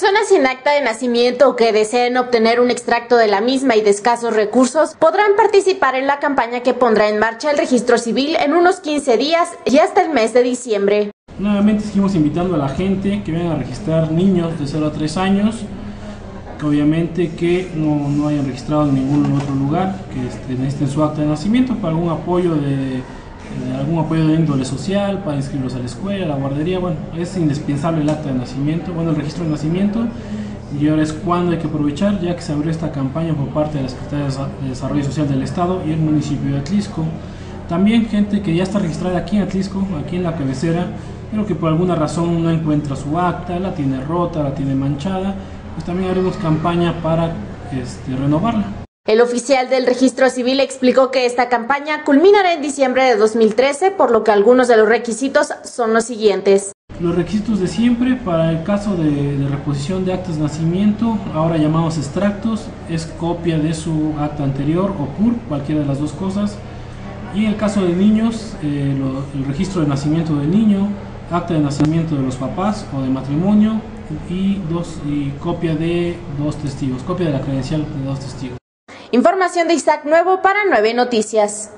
Personas sin acta de nacimiento que deseen obtener un extracto de la misma y de escasos recursos podrán participar en la campaña que pondrá en marcha el registro civil en unos 15 días y hasta el mes de diciembre. Nuevamente seguimos invitando a la gente que vengan a registrar niños de 0 a 3 años, que obviamente que no, no hayan registrado en ningún otro lugar, que este, necesiten su acta de nacimiento para algún apoyo de algún apoyo de índole social para inscribirlos a la escuela, a la guardería, bueno, es indispensable el acta de nacimiento, bueno, el registro de nacimiento, y ahora es cuando hay que aprovechar, ya que se abrió esta campaña por parte de la Secretaría de Desarrollo Social del Estado y el municipio de Atlisco. También gente que ya está registrada aquí en Atlisco, aquí en la cabecera, pero que por alguna razón no encuentra su acta, la tiene rota, la tiene manchada, pues también haremos campaña para este, renovarla. El oficial del registro civil explicó que esta campaña culminará en diciembre de 2013, por lo que algunos de los requisitos son los siguientes. Los requisitos de siempre para el caso de, reposición de actas de nacimiento, ahora llamados extractos, es copia de su acta anterior o CUR, cualquiera de las dos cosas. Y en el caso de niños, eh, el registro de nacimiento del niño, acta de nacimiento de los papás o de matrimonio y, dos, y copia de dos testigos, copia de la credencial de dos testigos. Información de Isaac Nuevo para Nueve Noticias.